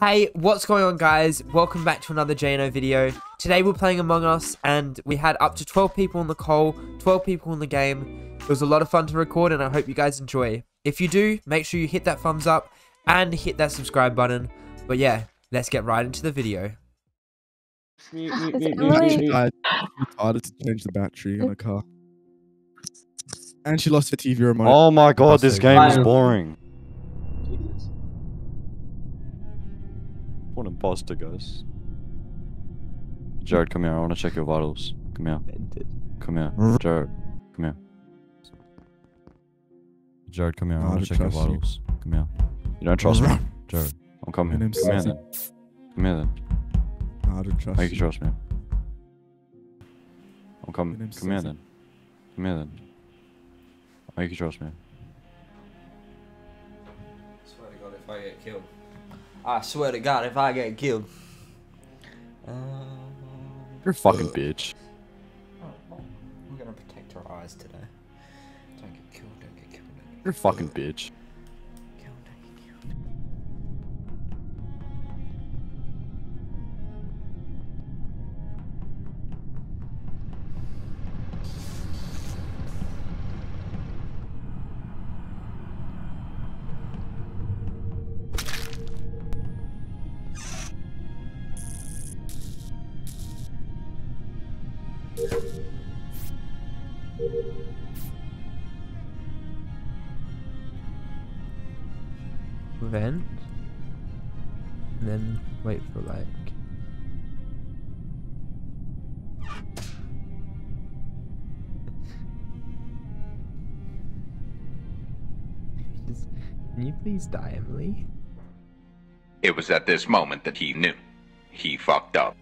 Hey, what's going on guys? Welcome back to another JNO video. Today we're playing Among Us and we had up to 12 people on the call, 12 people in the game. It was a lot of fun to record and I hope you guys enjoy. If you do, make sure you hit that thumbs up and hit that subscribe button. But yeah, let's get right into the video. It's She Emily. died. She decided to change the battery in her car. And she lost her TV remote. Oh my god, this game is boring. What imposter, guys. Jared, come here. I want to check your vitals. Come here. Come here. Jared, come here. Jared, come here. I I want don't to check your trust you. Come here. You don't trust me? Jared, I'm coming. My Come here then. Come here then. I don't trust Make you you. trust me. I'm coming. name's Come here then. Come here then. Make you trust me. swear to God if I get killed. I swear to God if I get killed. Uh, You're a fucking bitch. We're gonna protect our eyes today. Don't get killed, don't get killed, don't get You're a fucking bitch. Vent. And then wait for like. Can you please die, Emily? It was at this moment that he knew. He fucked up.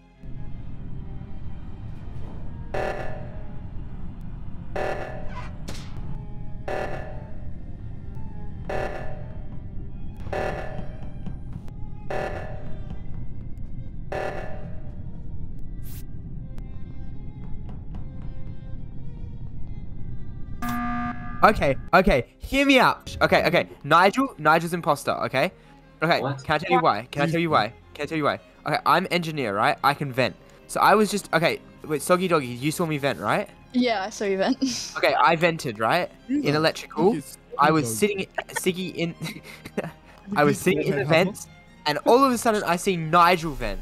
Okay, okay, hear me out. Okay, okay. Nigel, Nigel's imposter, okay? Okay, What? can I tell you why? Can I tell you why? Can I tell you why? Okay, I'm engineer, right? I can vent. So I was just okay, wait, Soggy Doggy, you saw me vent, right? Yeah, I saw you vent. Okay, I vented, right? In electrical. I was sitting Siggy in I was sitting in the vents and all of a sudden I see Nigel vent.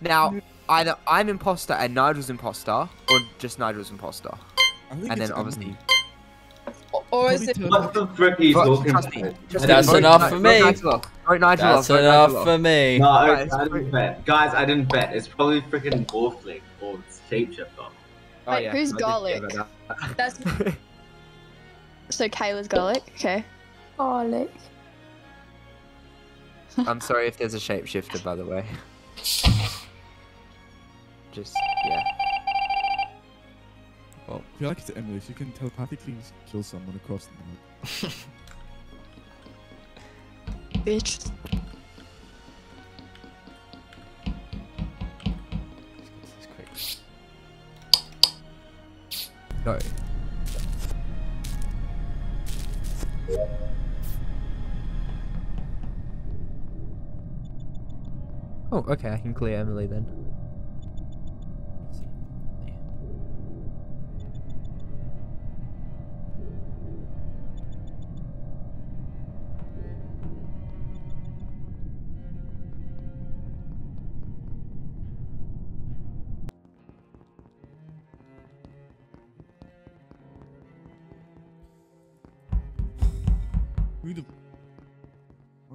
Now, either I'm imposter and Nigel's imposter, or just Nigel's imposter. And then obviously or is it? What the frick are you talking about? trust I me, didn't- That's enough for me. Nigel Nigel That's enough for me. No, I didn't bet. Guys, I didn't bet. It's probably freaking Wolfling or Shapeshifter. Oh, Wait, yeah, who's I garlic? hear about That's so Kayla's garlic. Okay. Garlic. I'm sorry if there's a shapeshifter, by the way. Just yeah. I feel like it's Emily. She can telepathically kill someone across the map. Bitch. This is quick. Go. Oh, okay, I can clear Emily then.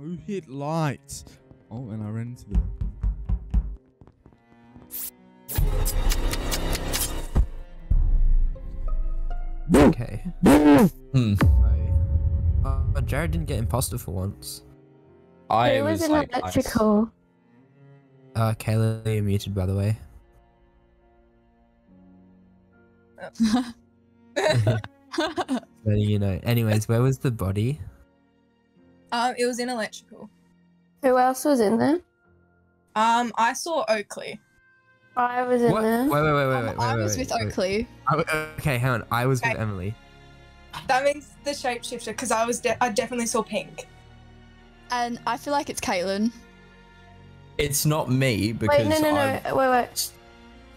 Who hit lights? Oh, and I ran into the. Okay. Hmm. Uh, Jared didn't get imposter for once. I it was, was an like, nice. electrical. Uh, Kayla, you're muted, by the way. Letting you know. Anyways, where was the body? Um, it was in electrical. Who else was in there? Um, I saw Oakley. I was in What? there. Wait, wait, wait, wait, Um, wait, I wait, was wait, with wait. Oakley. I w- okay, hang on. I was with Emily. That means the shapeshifter, because I was de- I definitely saw pink. And I feel like it's Caitlin. It's not me because Wait, no, no, I, no. Wait, wait.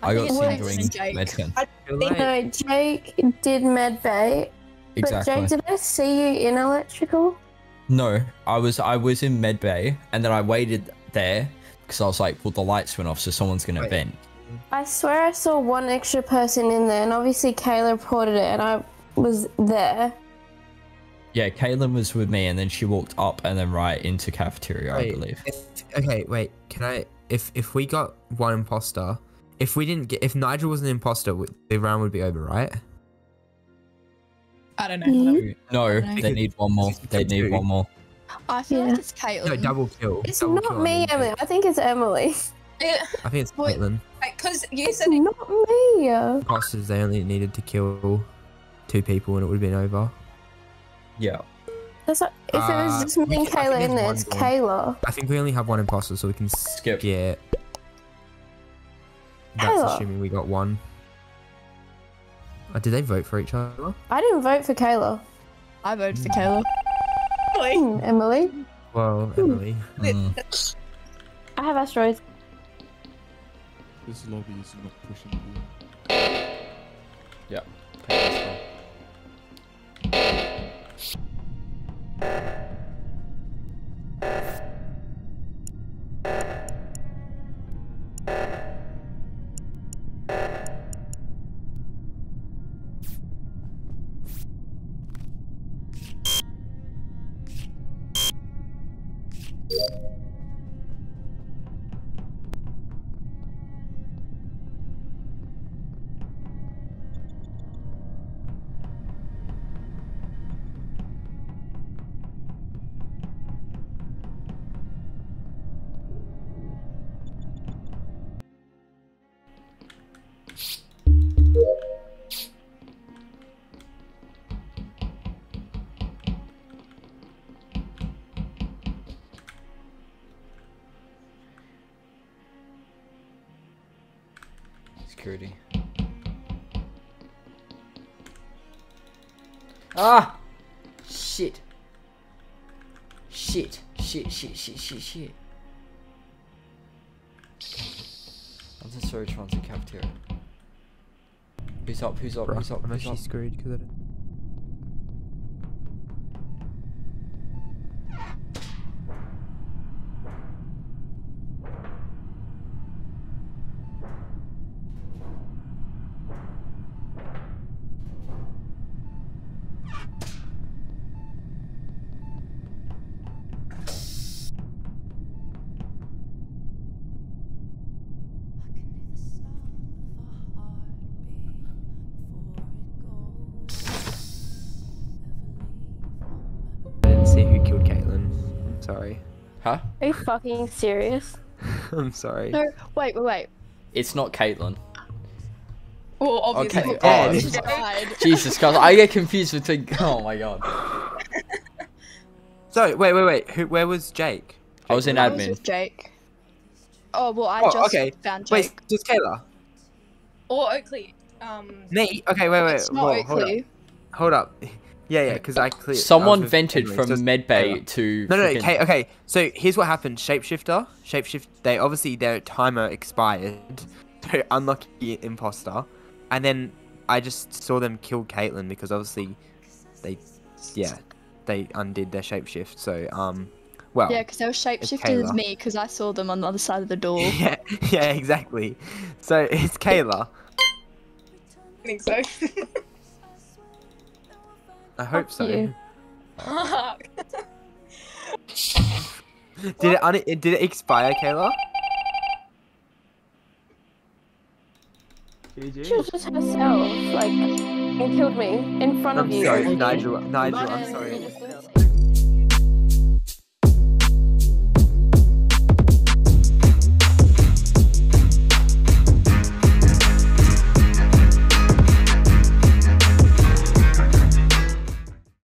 I got seen it's doing Jake. medicine. Feel No, Jake did med bay. Exactly. But Jake, did I see you in electrical? No, I was I was in med bay and then I waited there because I was like, well, the lights went off, so someone's gonna Wait. vent. I swear I saw one extra person in there, and obviously Kayla reported it, and I was there. Yeah, Caitlin was with me, and then she walked up and then right into cafeteria, I believe. if- okay, wait. Can I? If if we got one imposter, if we didn't get, if Nigel was an imposter, w- the round would be over, right? I don't know. Mhm. No, know. they need one more. They need one more. I feel Yeah. like it's Caitlin. No, double kill. It's double not kill, me. Emily. I think it's Emily. I think it's Wait. Caitlin. Because you It's said it, not me. Imposters, they only needed to kill two people and it would have been over. Yeah. That's not, if it Uh, was just me and can- I Kayla in it's there, one. Kayla. I think we only have one imposter, so we can Skip. skip. That's Kayla. assuming we got one. Uh, did they vote for each other? I didn't vote for Kayla. I voted for Kayla. Really? Hmm, Emily. Well, Emily. Mm. I have asteroids. This lobby is not pushing me. Yeah. Security. Ah! Shit. Shit. Shit, shit, shit, shit, shit. I'm just sorry, trying to cafeteria. Who's up? Who's up? Bruh, Who's up? I'm Who's actually up? screwed because I didn't. Sorry. Huh? Are you fucking serious? I'm sorry. No, wait, wait, wait. It's not Caitlin. well, obviously. Okay. Oh, it She died. Jesus Christ! I get confused between. Oh my god. So wait, wait, wait. Who? Where was Jake? I was in I was admin. with Jake. Oh well, I Oh, just okay. found Wait, Jake. just Kayla. Or Oakley. Um, Me? Okay, wait, wait. it's not whoa, hold up. Hold up. Yeah, yeah, because I cleared. Someone vented from med. medbay to. No, no, frickin- okay, okay. So here's what happened. Shapeshifter, shapeshift. They obviously their timer expired. So unlucky imposter, and then I just saw them kill Caitlyn because obviously they, yeah, they undid their shapeshift. So um, well, Yeah, because they were shapeshifted as Kayla. me because I saw them on the other side of the door. yeah, yeah, exactly. So it's Kayla. I think so. I hope Fuck so. you. Fuck. Did it, un- did it expire, Kayla? She was just herself, like, and killed me in front of I'm you. sorry, Nigel. Nigel, I'm sorry. you just-